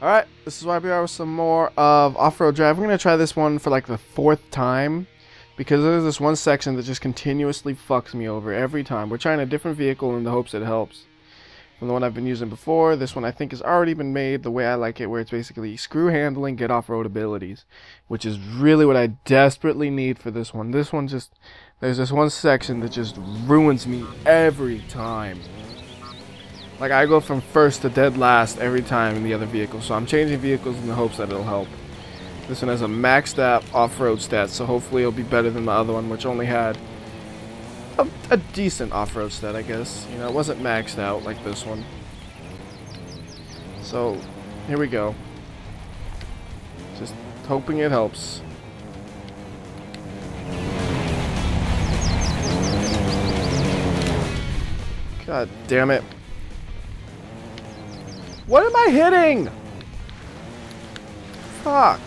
Alright, this is YBR with some more of Off-Road Drive. We're going to try this one for like the fourth time because there's this one section that just continuously fucks me over every time. We're trying a different vehicle in the hopes it helps. From the one I've been using before, this one I think has already been made the way I like it, where it's basically screw handling, get off-road abilities, which is really what I desperately need for this one. This one just, there's this one section that just ruins me every time. Like I go from first to dead last every time in the other vehicle, so I'm changing vehicles in the hopes that it'll help. This one has a maxed out off-road stat, so hopefully it'll be better than the other one, which only had a, a decent off-road stat, I guess. You know, it wasn't maxed out like this one. So, here we go. Just hoping it helps. God damn it. What am I hitting? Fuck.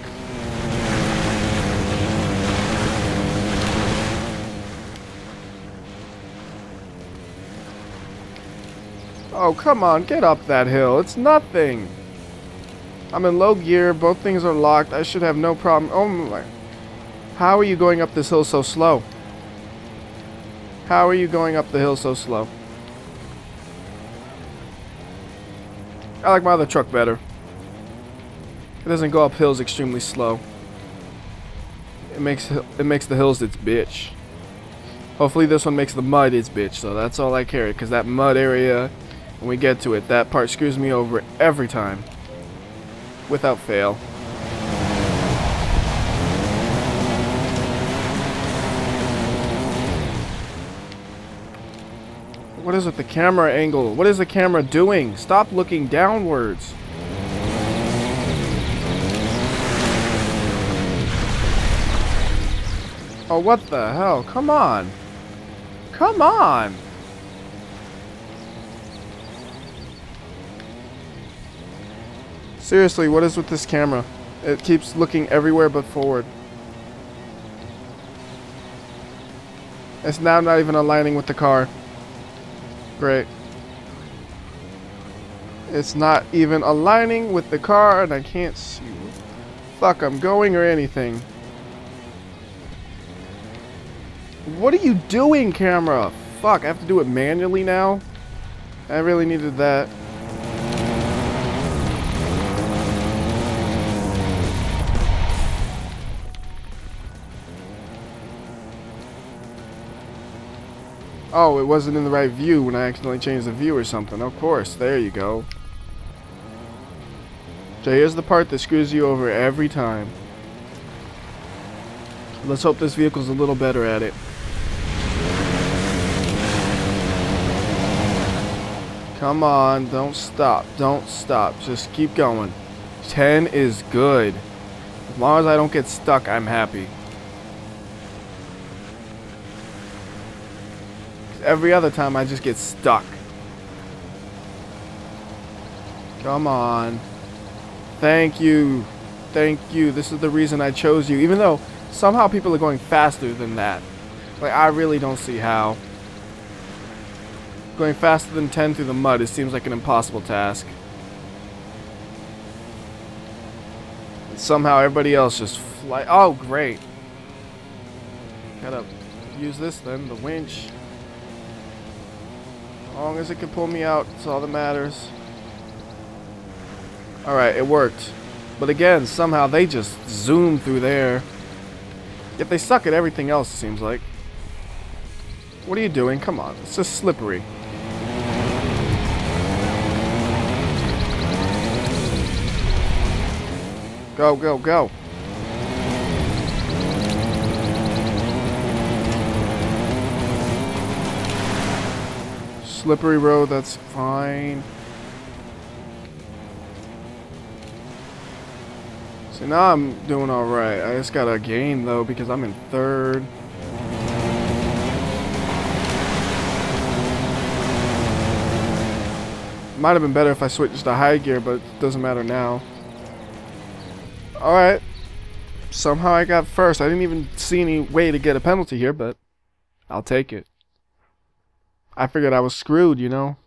Oh, come on, get up that hill. It's nothing. I'm in low gear. Both things are locked. I should have no problem. Oh my. How are you going up this hill so slow? How are you going up the hill so slow? I like my other truck better. It doesn't go up hills extremely slow. It makes it makes the hills its bitch. Hopefully this one makes the mud its bitch, so that's all I care, because that mud area, when we get to it, that part screws me over every time. Without fail. What is with the camera angle? What is the camera doing? Stop looking downwards. Oh, what the hell? Come on. Come on. Seriously, what is with this camera? It keeps looking everywhere but forward. It's now not even aligning with the car. Great. It's not even aligning with the car and I can't see fuck I'm going or anything. What are you doing, camera? Fuck, I have to do it manually now? I really needed that. Oh, it wasn't in the right view when I accidentally changed the view or something. Of course, there you go. So here's the part that screws you over every time. Let's hope this vehicle's a little better at it. Come on, don't stop, don't stop, just keep going. 10 is good. As long as I don't get stuck, I'm happy. Every other time I just get stuck. Come on. Thank you. Thank you. This is the reason I chose you. Even though somehow people are going faster than that. Like, I really don't see how. Going faster than 10 through the mud, it seems like an impossible task. And somehow everybody else just fly. Oh, great. Gotta use this then, the winch. As long as it can pull me out, it's all that matters. Alright, it worked. But again, somehow they just zoom through there. Yet they suck at everything else, it seems like. What are you doing? Come on, it's just slippery. Go, go, go. Slippery road, that's fine. So now I'm doing alright. I just got to gain though because I'm in third. Might have been better if I switched to high gear, but it doesn't matter now. Alright. Somehow I got first. I didn't even see any way to get a penalty here, but I'll take it. I figured I was screwed, you know.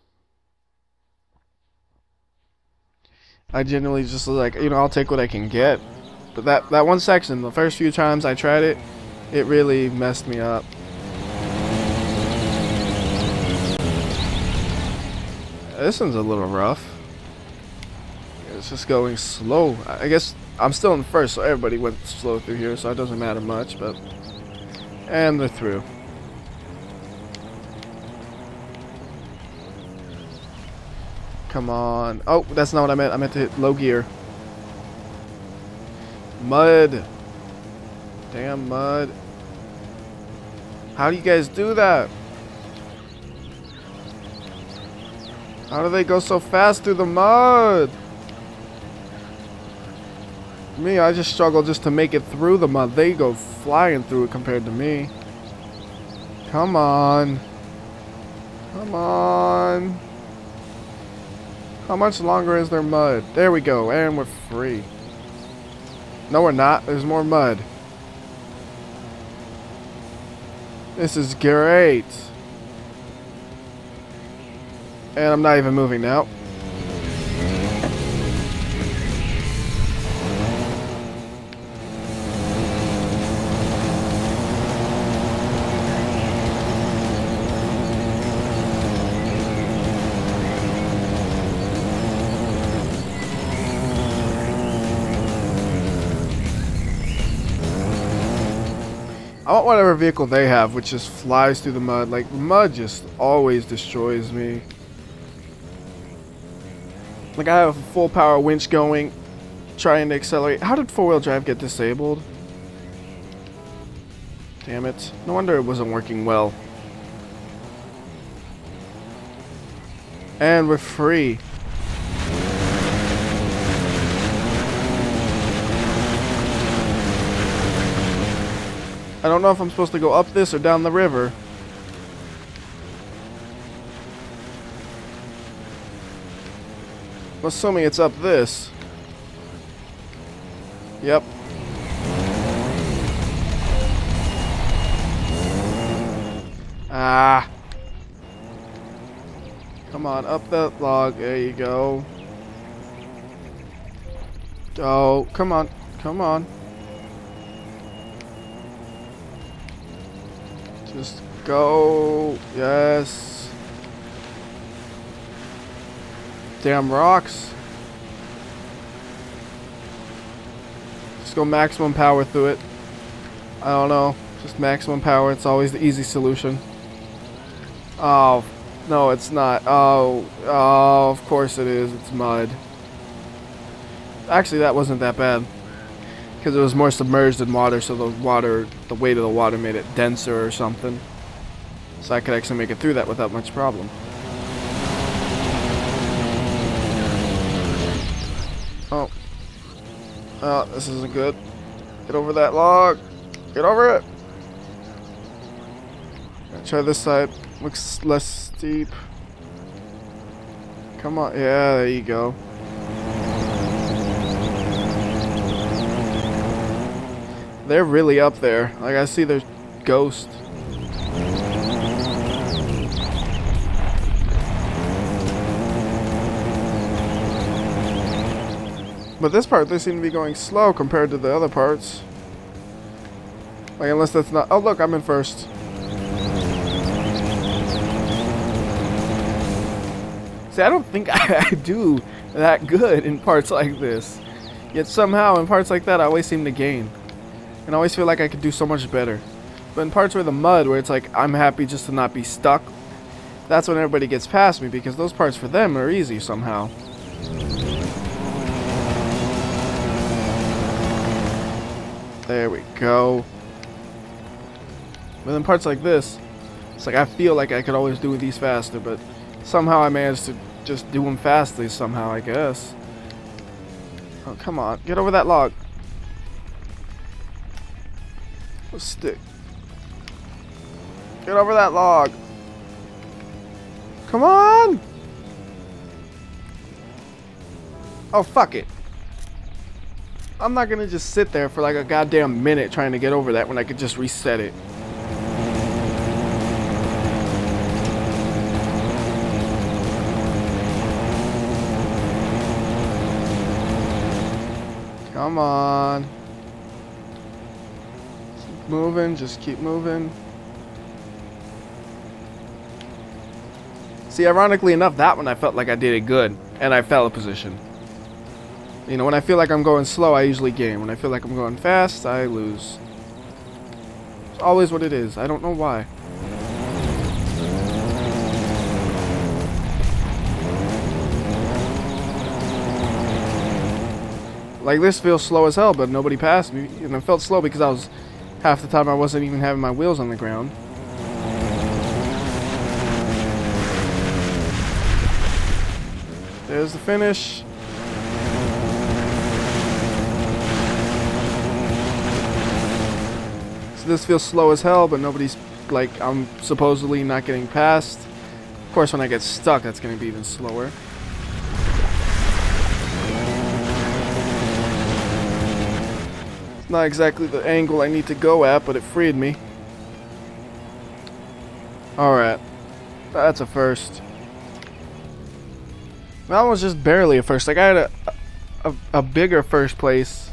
I generally just like, you know, I'll take what I can get. But that, that one section, the first few times I tried it, it really messed me up. This one's a little rough. It's just going slow. I guess I'm still in first, so everybody went slow through here, so it doesn't matter much, but... And they're through. Come on. Oh, that's not what I meant. I meant to hit low gear. Mud. Damn mud. How do you guys do that? How do they go so fast through the mud? Me, I just struggle just to make it through the mud. They go flying through it compared to me. Come on. Come on. How much longer is there mud? There we go, and we're free. No, we're not. There's more mud. This is great. And I'm not even moving now. I want whatever vehicle they have, which just flies through the mud. Like, mud just always destroys me. Like, I have a full power winch going, trying to accelerate. How did four-wheel drive get disabled? Damn it. No wonder it wasn't working well. And we're free. I don't know if I'm supposed to go up this or down the river. I'm assuming it's up this. Yep. Ah. Come on, up that log. There you go. Oh, come on. Come on. Just go. Yes. Damn rocks. Just go maximum power through it. I don't know. Just maximum power. It's always the easy solution. Oh, no, it's not. Oh, oh, of course it is. It's mud. Actually, that wasn't that bad because it was more submerged in water so the water the weight of the water made it denser or something so I could actually make it through that without much problem. Oh. Oh this isn't good. Get over that log. Get over it. Try this side. Looks less steep. Come on. Yeah there you go. They're really up there. Like, I see their ghost. But this part, they seem to be going slow compared to the other parts. Like, unless that's not... Oh, look, I'm in first. See, I don't think I do that good in parts like this. Yet somehow, in parts like that, I always seem to gain. And I always feel like I could do so much better. But in parts where the mud, where it's like, I'm happy just to not be stuck, that's when everybody gets past me, because those parts for them are easy somehow. There we go. But in parts like this, it's like I feel like I could always do these faster, but somehow I managed to just do them fastly somehow, I guess. Oh, come on. Get over that log. Stick. Get over that log. Come on! Oh, fuck it. I'm not gonna just sit there for like a goddamn minute trying to get over that when I could just reset it. Come on. Keep moving, just keep moving. See, ironically enough, that one I felt like I did it good, and I fell a position. You know, when I feel like I'm going slow, I usually gain. When I feel like I'm going fast, I lose. It's always what it is. I don't know why. Like, this feels slow as hell, but nobody passed me. And I felt slow because I was... Half the time I wasn't even having my wheels on the ground. There's the finish. This feels slow as hell, but nobody's like I'm supposedly not getting past. Of course, when I get stuck, that's going to be even slower. It's not exactly the angle I need to go at, but it freed me. Alright. That's a first. That was just barely a first. Like I had a, a a bigger first place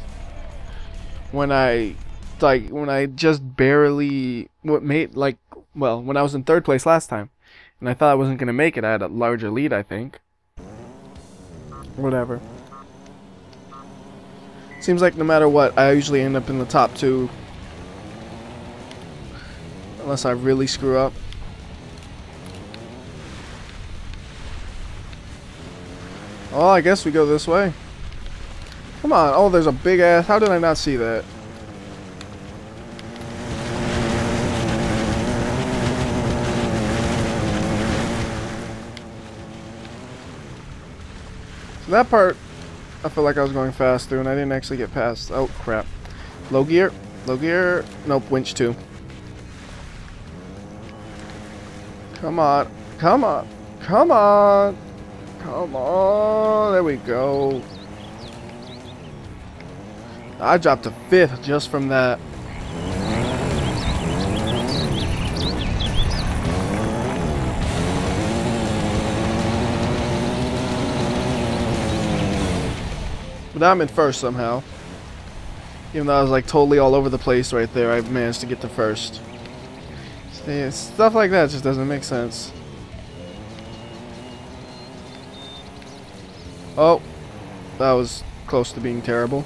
when I like when I just barely what made like well when I was in third place last time, and I thought I wasn't gonna make it. I had a larger lead, I think. Whatever. Seems like no matter what, I usually end up in the top two. Unless I really screw up. Oh, I guess we go this way. Come on. Oh, there's a big ass. How did I not see that? That part, I felt like I was going fast through, and I didn't actually get past. Oh, crap. Low gear. Low gear. Nope, winch 2. Come on. Come on. Come on. Come on. There we go. I dropped a fifth just from that. Now I'm in first somehow. Even though I was like totally all over the place right there, I managed to get to first. See, stuff like that just doesn't make sense. Oh, that was close to being terrible.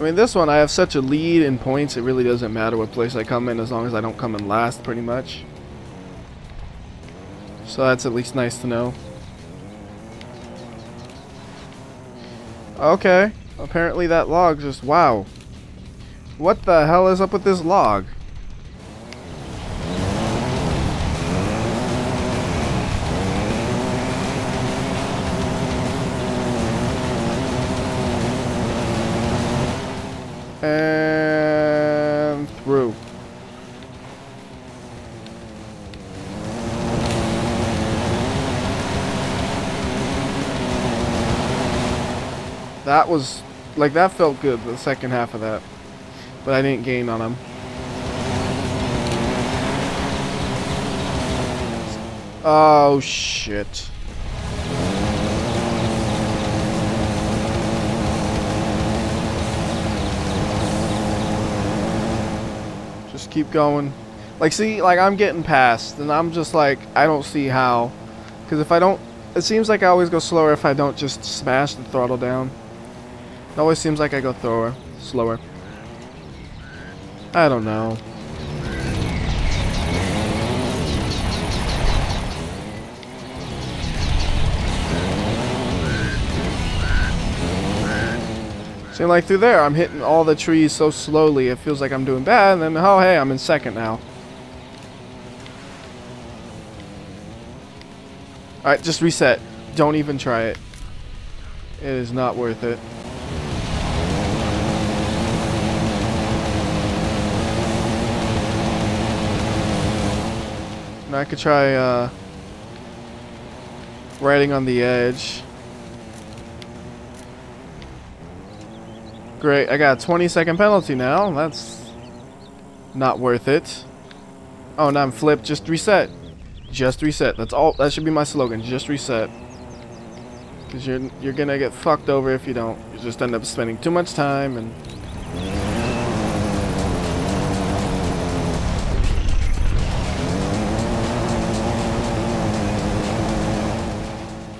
I mean, this one, I have such a lead in points, it really doesn't matter what place I come in as long as I don't come in last, pretty much. So that's at least nice to know. Okay, apparently that log just, wow. What the hell is up with this log? That was, like that felt good, the second half of that. But I didn't gain on him. Oh shit. Just keep going. Like, see, like, I'm getting past, and I'm just like, I don't see how. Because if I don't, it seems like I always go slower if I don't just smash the throttle down. It always seems like I go thrower, slower. I don't know. Seem like through there, I'm hitting all the trees so slowly, it feels like I'm doing bad, and then, oh hey, I'm in second now. Alright, just reset. Don't even try it. It is not worth it. I could try, uh, riding on the edge. Great, I got a 20 second penalty now. That's not worth it. Oh, now I'm flipped. Just reset. Just reset. That's all. That should be my slogan. Just reset. Because you're, you're going to get fucked over if you don't. You just end up spending too much time and...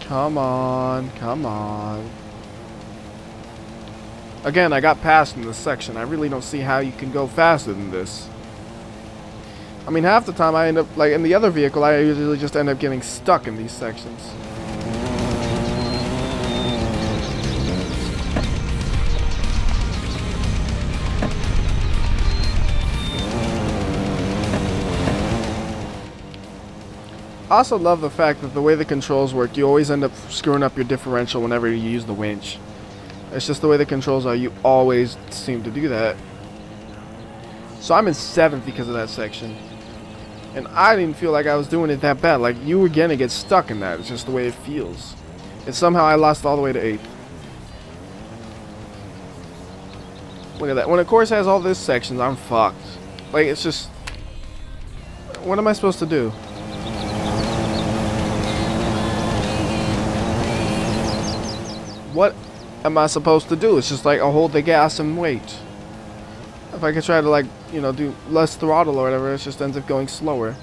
Come on, come on. Again, I got past in this section. I really don't see how you can go faster than this. I mean, half the time I end up, like, in the other vehicle, I usually just end up getting stuck in these sections. Also love the fact that the way the controls work, you always end up screwing up your differential whenever you use the winch. It's just the way the controls are, you always seem to do that. So I'm in 7th because of that section. And I didn't feel like I was doing it that bad. Like, you were gonna get stuck in that. It's just the way it feels. And somehow I lost all the way to 8th. Look at that. When a course has all these sections, I'm fucked. Like, it's just... What am I supposed to do? What am I supposed to do? It's just like I'll hold the gas and wait. If I could try to like, you know, do less throttle or whatever, it just ends up going slower.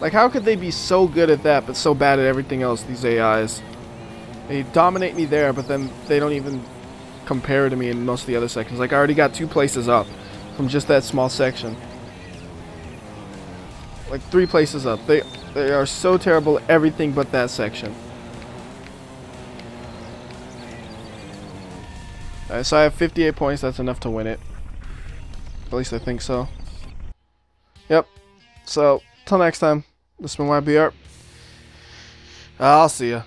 Like how could they be so good at that but so bad at everything else, these AIs? They dominate me there, but then they don't even compare to me in most of the other sections. Like I already got two places up from just that small section. Like three places up. They they are so terrible everything but that section. Alright, so I have 58 points. That's enough to win it. At least I think so. Yep. So, till next time, this has been YBR. I'll see ya.